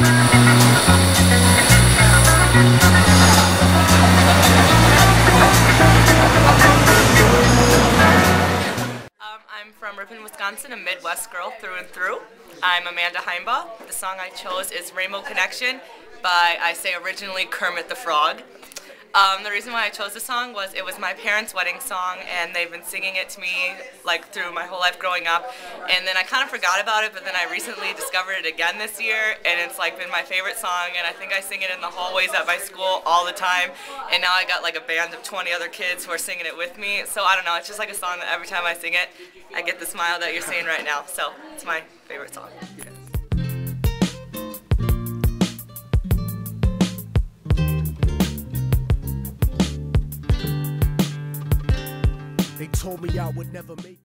Um, Ripon, Wisconsin, a Midwest girl through and through. I'm Amanda Heimbaugh. The song I chose is Rainbow Connection by, I say originally, Kermit the Frog. Um, the reason why I chose the song was it was my parents' wedding song, and they've been singing it to me like through my whole life growing up. And then I kind of forgot about it, but then I recently discovered it again this year, and it's like been my favorite song. And I think I sing it in the hallways at my school all the time. And now I got like a band of 20 other kids who are singing it with me. So I don't know, it's just like a song that every time I sing it, I get the smile that you're seeing right now. So it's my favorite song. They told me I would never make